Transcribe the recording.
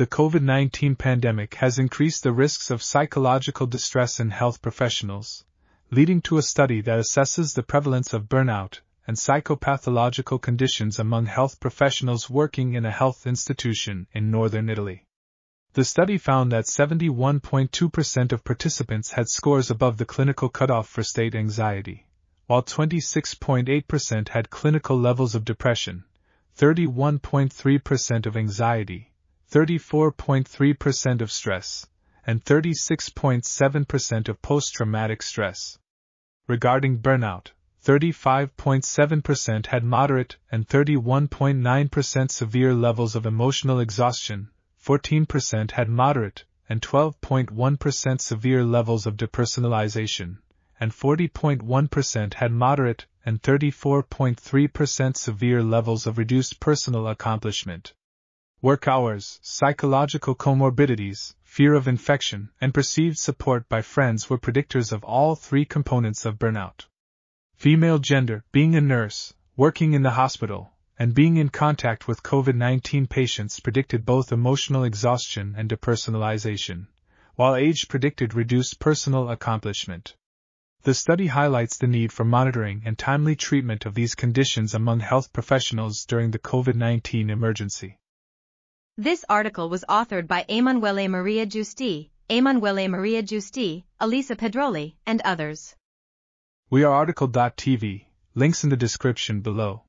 the COVID 19 pandemic has increased the risks of psychological distress in health professionals, leading to a study that assesses the prevalence of burnout and psychopathological conditions among health professionals working in a health institution in northern Italy. The study found that 71.2% of participants had scores above the clinical cutoff for state anxiety, while 26.8% had clinical levels of depression, 31.3% of anxiety, 34.3% of stress, and 36.7% of post traumatic stress. Regarding burnout, 35.7% had moderate and 31.9% severe levels of emotional exhaustion, 14% had moderate and 12.1% severe levels of depersonalization, and 40.1% had moderate and 34.3% severe levels of reduced personal accomplishment work hours, psychological comorbidities, fear of infection, and perceived support by friends were predictors of all three components of burnout. Female gender, being a nurse, working in the hospital, and being in contact with COVID 19 patients predicted both emotional exhaustion and depersonalization, while age predicted reduced personal accomplishment. The study highlights the need for monitoring and timely treatment of these conditions among health professionals during the COVID 19 emergency. This article was authored by Emanuele Maria Giusti, Emanuele Maria Giusti, Elisa Pedroli, and others. We are RTCL.TV, links in the description below.